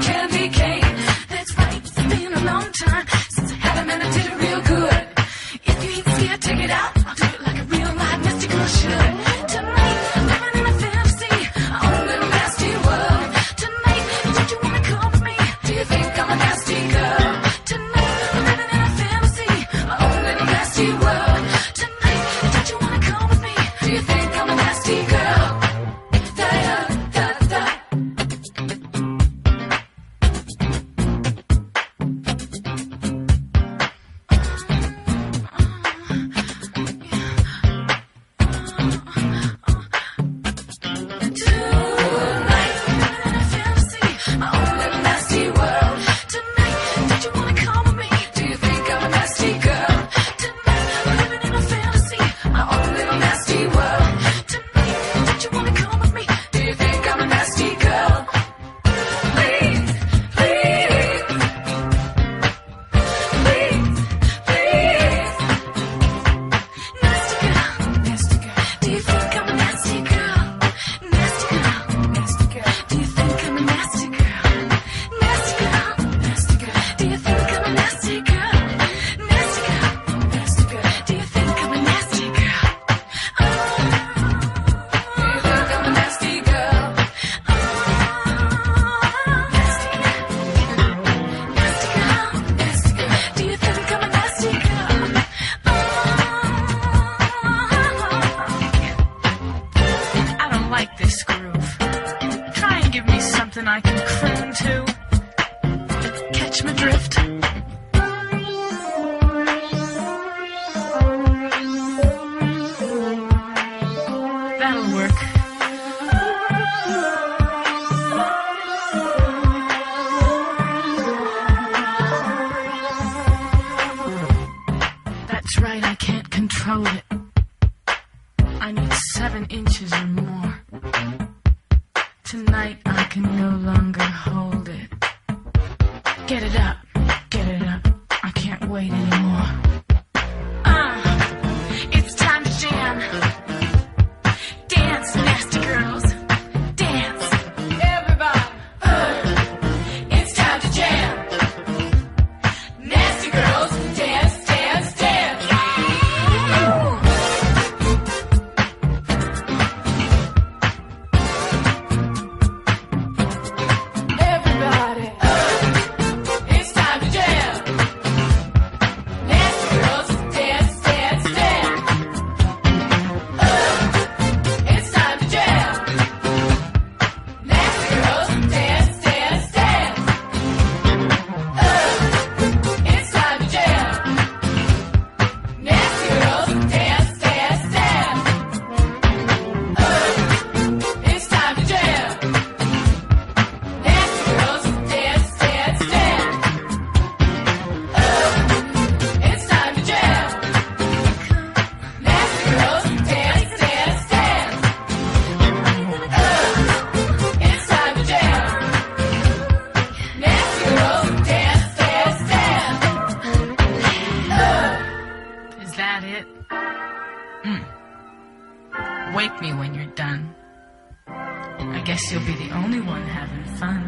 Can't be. That'll work. That's right, I can't control it. I need seven inches or more. Tonight I can no longer hold it. Get it up, get it up. I can't wait anymore. That it? Hmm. Wake me when you're done. I guess you'll be the only one having fun.